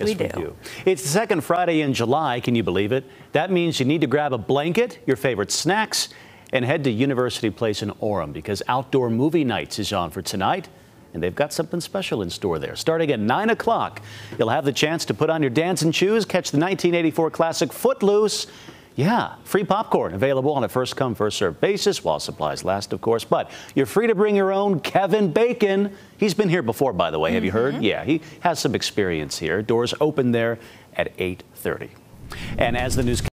Yes, we do. do. It's the second Friday in July. Can you believe it? That means you need to grab a blanket, your favorite snacks, and head to University Place in Orem because Outdoor Movie Nights is on for tonight. And they've got something special in store there. Starting at 9 o'clock, you'll have the chance to put on your dancing shoes, catch the 1984 classic Footloose, yeah, free popcorn available on a first come, first served basis while supplies last, of course. But you're free to bring your own Kevin Bacon. He's been here before, by the way. Have mm -hmm. you heard? Mm-hmm. Yeah, he has some experience here. Doors open there at 8:30. And as the news